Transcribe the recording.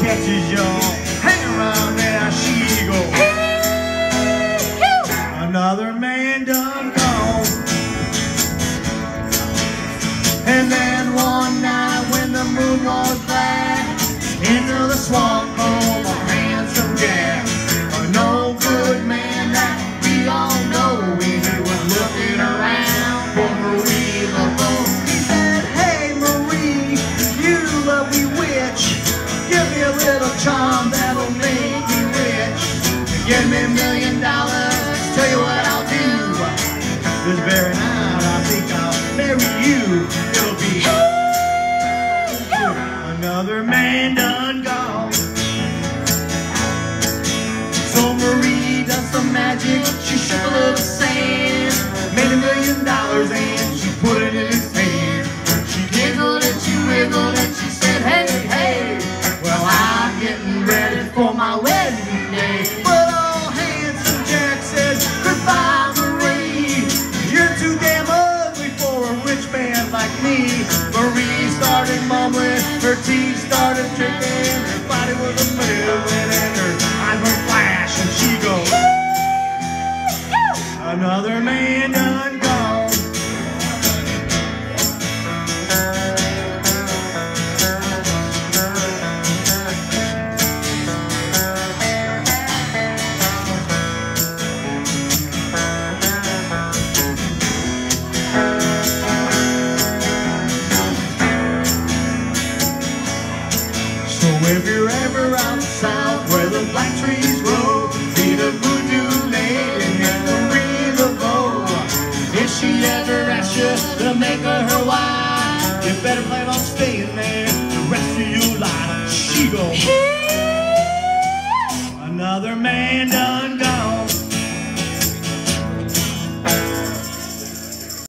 catches y'all. Hang around and I she go. Another man done gone. And then one night when the moon was black, into the swamp. Give me a million dollars, tell you what I'll do. This very night I think I'll marry you. It'll be another man done gone. So Marie does some magic, she shook a little sand, made a million dollars and like. Marie started mumbling, her teeth started trickling, her body was a moving if you're ever out south where the black trees grow, meet a voodoo lady and named Marie Laveau. If she ever asks you to make her her wife, you better plan on staying there the rest of your life. She goes, another man done